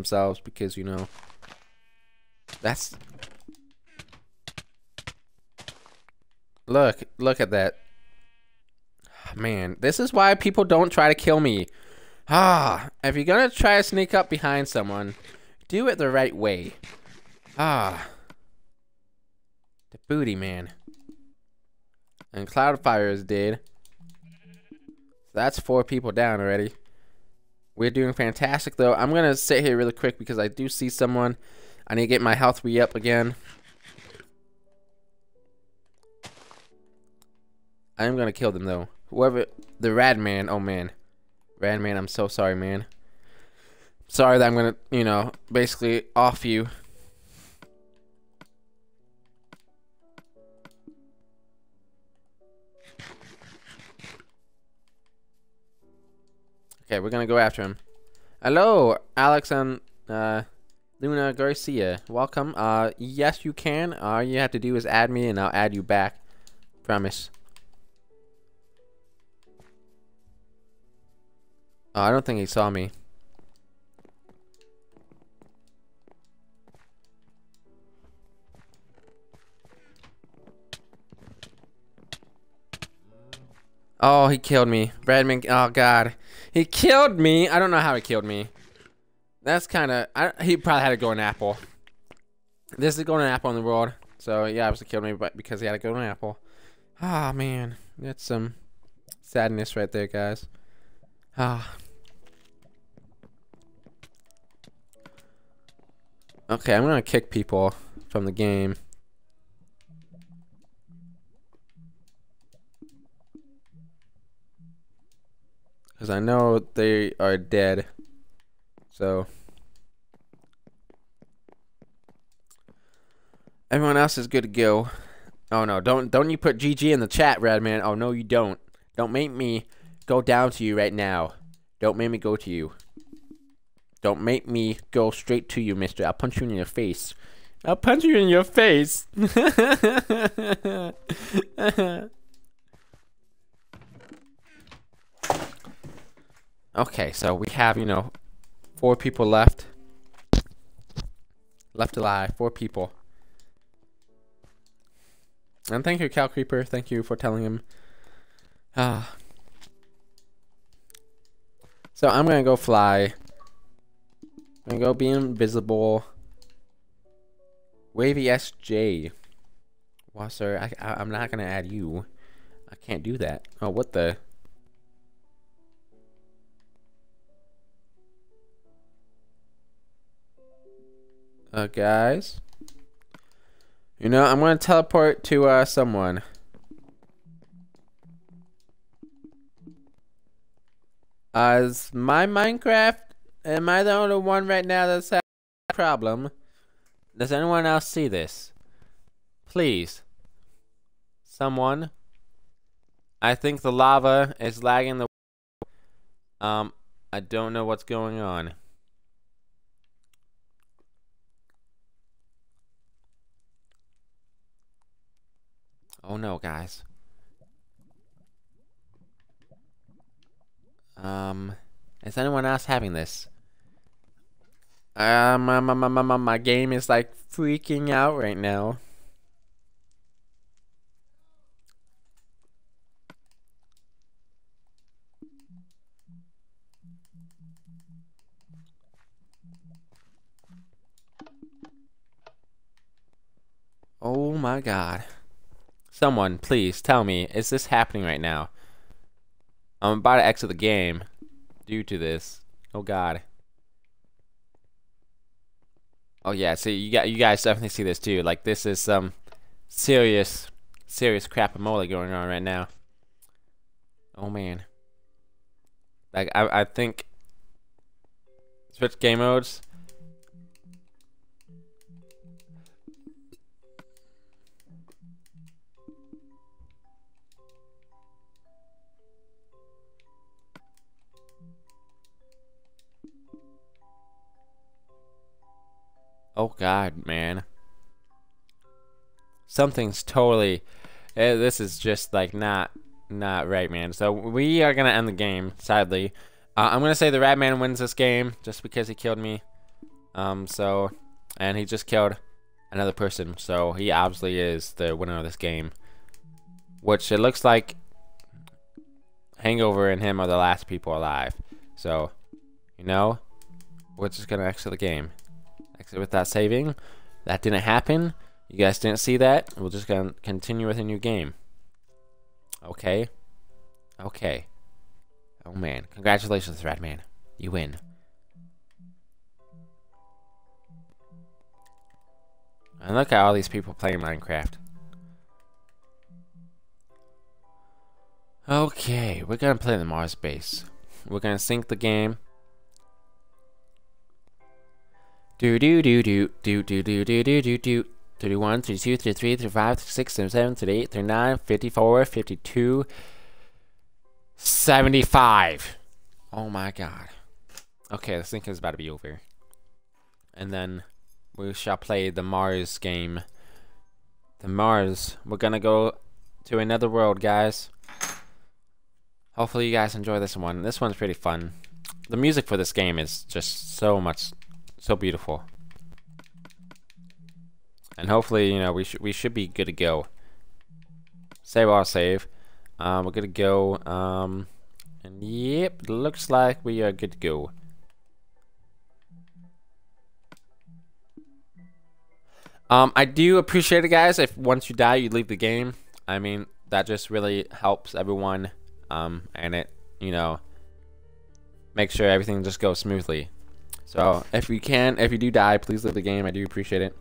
themselves because you know that's look look at that. Man this is why people don't try to kill me. Ah if you're gonna try to sneak up behind someone do it the right way. Ah. The booty man. And cloudfire is dead that's four people down already we're doing fantastic though. I'm gonna sit here really quick because I do see someone. I need to get my health re up again. I am gonna kill them though. Whoever the rad man, oh man. Rad man, I'm so sorry, man. Sorry that I'm gonna, you know, basically off you. Okay, we're gonna go after him. Hello, Alex and uh, Luna Garcia. Welcome. Uh, yes, you can. All you have to do is add me, and I'll add you back. Promise. Oh, I don't think he saw me. Oh, he killed me. Bradman. Oh, God. He killed me. I don't know how he killed me. That's kind of... He probably had to go an apple. This is going an apple in the world. So, yeah, obviously killed me but because he had to go an apple. Ah, oh, man. That's some sadness right there, guys. Ah. Okay, I'm to kick people from the game. Because I know they are dead. So. Everyone else is good to go. Oh no, don't don't you put GG in the chat, Redman. Oh no, you don't. Don't make me go down to you right now. Don't make me go to you. Don't make me go straight to you, mister. I'll punch you in your face. I'll punch you in your face. Okay, so we have, you know, four people left. Left alive, four people. And thank you, Cal Creeper. Thank you for telling him. Ah. So I'm gonna go fly. I'm gonna go be invisible. Wavy SJ. Wasser, I, I, I'm not gonna add you. I can't do that. Oh, what the? Uh, guys. You know, I'm going to teleport to uh, someone. Uh, is my Minecraft, am I the only one right now that's having a problem? Does anyone else see this? Please. Someone. I think the lava is lagging the... Um, I don't know what's going on. Oh no, guys. Um, is anyone else having this? Um, my, my, my, my, my game is like freaking out right now. Oh my god. Someone, please tell me, is this happening right now? I'm about to exit the game due to this. Oh god. Oh yeah, see you got you guys definitely see this too. Like this is some serious serious crap mole going on right now. Oh man. Like I I think switch game modes Oh god, man. Something's totally uh, this is just like not not right, man. So we are gonna end the game, sadly. Uh, I'm gonna say the rat Man wins this game just because he killed me. Um, so, and he just killed another person. So he obviously is the winner of this game. Which it looks like Hangover and him are the last people alive. So, you know, we're just gonna exit the game. Exit without saving. That didn't happen. You guys didn't see that. We're just gonna continue with a new game. Okay. Okay. Oh man. Congratulations, Redman. You win. And look at all these people playing Minecraft. Okay, we're gonna play the Mars base. We're gonna sync the game. Do do do do do do do do do do do 31, 32, 33, 35, 36, 37, 38, 39, 54, 52, 75. Oh my god. Okay, the sync is about to be over. And then we shall play the Mars game. The Mars. We're gonna go to another world, guys. Hopefully you guys enjoy this one. This one's pretty fun. The music for this game is just so much, so beautiful. And hopefully, you know, we should we should be good to go. Save our save. Um, we're to go. Um, and yep, looks like we are good to go. Um, I do appreciate it, guys. If once you die, you leave the game. I mean, that just really helps everyone um, and it, you know, make sure everything just goes smoothly. So if you can, if you do die, please leave the game. I do appreciate it.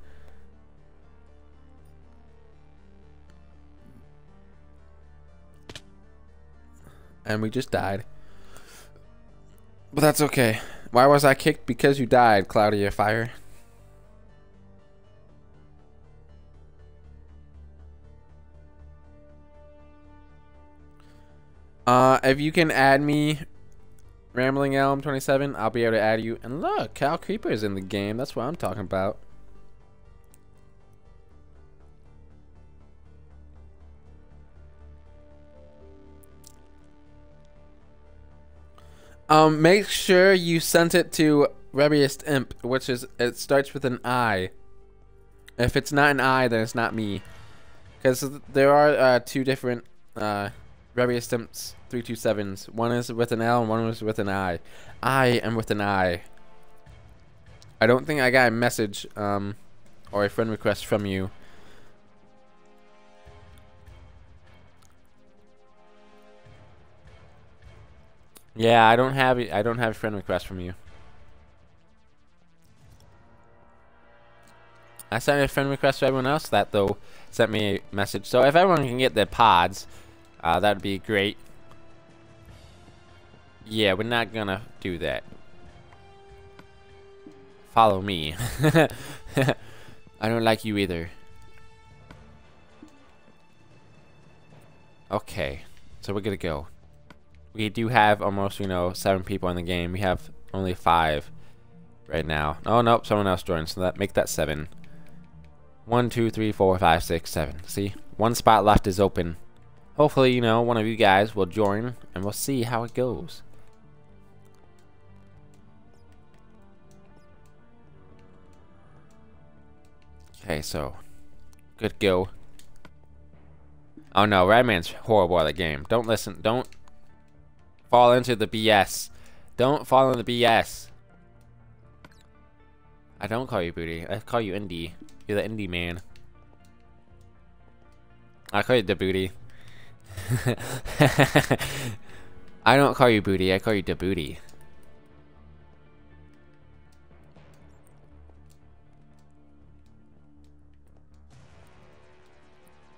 And we just died. But that's okay. Why was I kicked? Because you died, Claudia Fire. Uh, if you can add me, Rambling Elm 27, I'll be able to add you. And look, Cal Creeper is in the game. That's what I'm talking about. Um, make sure you sent it to Webbiest Imp, which is it starts with an I. If it's not an I, then it's not me, because there are uh, two different uh, Webbiest Imps 327s. One is with an L and one is with an I. I am with an I. I don't think I got a message um, or a friend request from you. Yeah, I don't have I don't have a friend request from you. I sent a friend request to everyone else that though sent me a message. So if everyone can get their pods, uh, that'd be great. Yeah, we're not gonna do that. Follow me. I don't like you either. Okay, so we're gonna go. We do have almost, you know, seven people in the game. We have only five right now. Oh, nope, someone else joined, so that make that seven. One, two, three, four, five, six, seven. See? One spot left is open. Hopefully, you know, one of you guys will join, and we'll see how it goes. Okay, so good go. Oh no, Redman's horrible at the game. Don't listen. Don't fall into the BS. Don't fall into the BS. I don't call you booty. I call you indie. You're the indie man. I call you the booty. I don't call you booty. I call you the booty.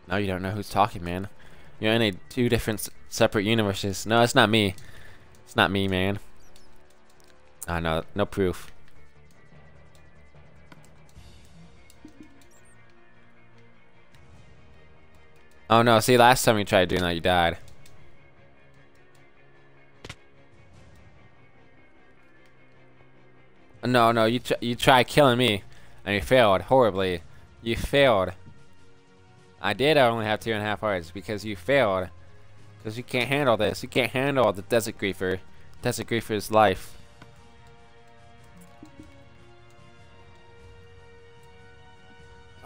Now you don't know who's talking, man. You're in a two different separate universes. No, it's not me. It's not me, man. I oh, know, no proof. Oh no, see last time you tried doing that you died. No, no, you tr you tried killing me and you failed horribly. You failed. I did I only have two and a half hearts because you failed. Because you can't handle this. You can't handle the Desert Griefer. Desert Griefer's life.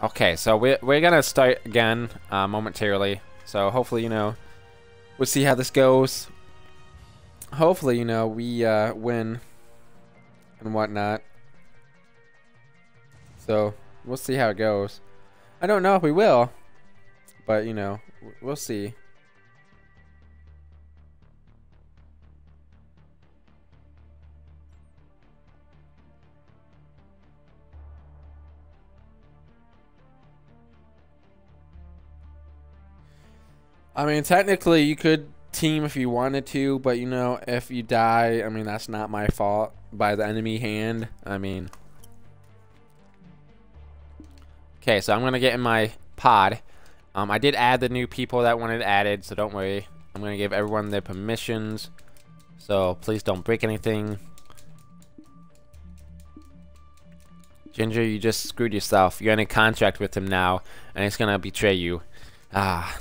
Okay, so we're, we're gonna start again uh, momentarily. So hopefully, you know, we'll see how this goes. Hopefully, you know, we uh, win and whatnot. So we'll see how it goes. I don't know if we will, but you know, we'll see. I mean, technically, you could team if you wanted to, but you know, if you die, I mean, that's not my fault by the enemy hand. I mean, okay, so I'm gonna get in my pod. Um, I did add the new people that wanted added, so don't worry. I'm gonna give everyone their permissions, so please don't break anything. Ginger, you just screwed yourself. You're in a contract with him now, and he's gonna betray you. Ah,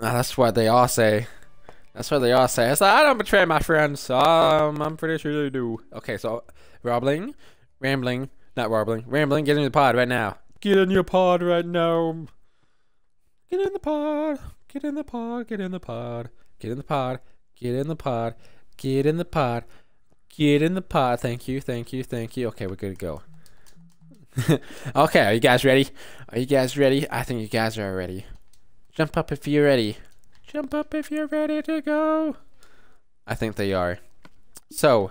that's what they all say. That's what they all say. It's like, I don't betray my friends. Um, I'm pretty sure they do. Okay, so rambling, rambling, not warbling, rambling. Get in the pod right now. Get in your pod right now. Get in the pod. Get in the pod. Get in the pod. Get in the pod. Get in the pod. Get in the pod. Get in the pod. Thank you. Thank you. Thank you. Okay, we're good to go. okay, are you guys ready? Are you guys ready? I think you guys are ready. Jump up if you're ready. Jump up if you're ready to go. I think they are. So,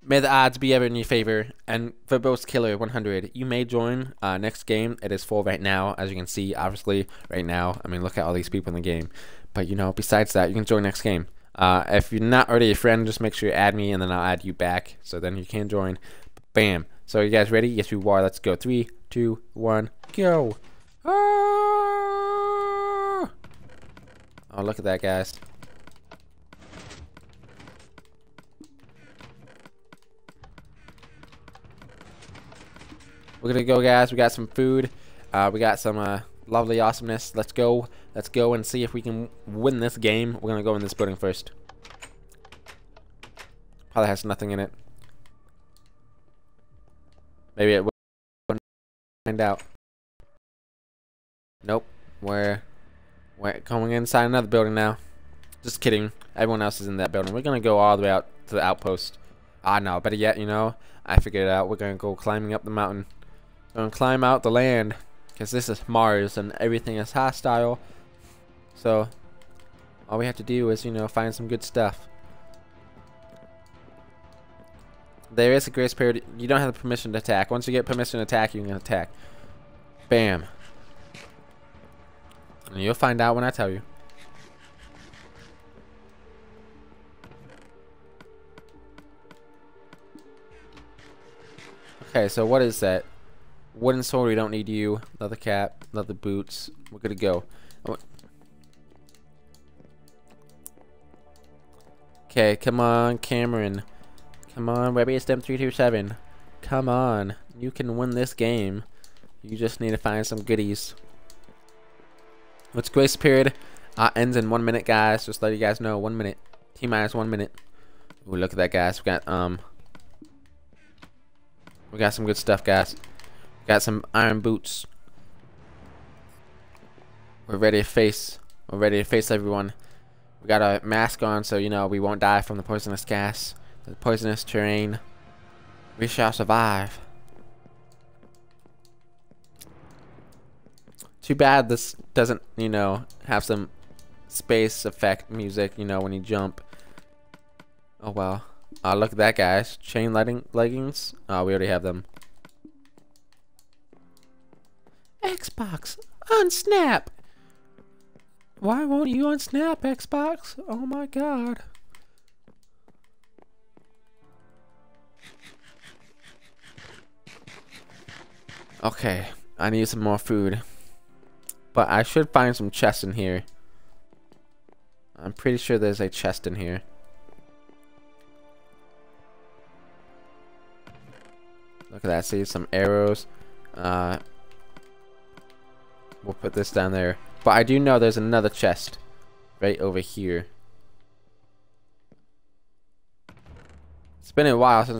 may the odds be ever in your favor. And Verbose Killer 100, you may join uh, next game. It is full right now, as you can see, obviously, right now. I mean, look at all these people in the game. But, you know, besides that, you can join next game. Uh, if you're not already a friend, just make sure you add me, and then I'll add you back. So then you can join. Bam. So, you guys ready? Yes, we are. Let's go. Three, two, one, go. Ah! Oh, look at that, guys. We're gonna go, guys. We got some food. Uh, we got some uh, lovely awesomeness. Let's go. Let's go and see if we can win this game. We're gonna go in this building first. Probably has nothing in it. Maybe it will find out. Nope. Where? Wait, going inside another building now. Just kidding. Everyone else is in that building. We're going to go all the way out to the outpost. Ah, no. Better yet, you know, I figured it out. We're going to go climbing up the mountain. We're going to climb out the land. Because this is Mars and everything is hostile. So, all we have to do is, you know, find some good stuff. There is a grace period. You don't have the permission to attack. Once you get permission to attack, you can attack. Bam. And you'll find out when I tell you. Okay, so what is that? Wooden sword, we don't need you. Leather cap, leather boots. We're good to go. Okay, come on, Cameron. Come on, Webbiest Imp 327. Come on. You can win this game. You just need to find some goodies. Which grace period uh, ends in one minute, guys. Just let you guys know, one minute. T minus one minute. Ooh, look at that, guys. We got um, we got some good stuff, guys. We got some iron boots. We're ready to face. We're ready to face everyone. We got a mask on, so you know we won't die from the poisonous gas, the poisonous terrain. We shall survive. Too bad this doesn't, you know, have some space effect music, you know, when you jump. Oh, well. Uh, look at that, guys. Chain lighting leggings. Oh, we already have them. Xbox, unsnap. Why won't you unsnap, Xbox? Oh my god. Okay, I need some more food. But I should find some chests in here. I'm pretty sure there's a chest in here. Look at that. See some arrows. Uh, we'll put this down there. But I do know there's another chest right over here. It's been a while since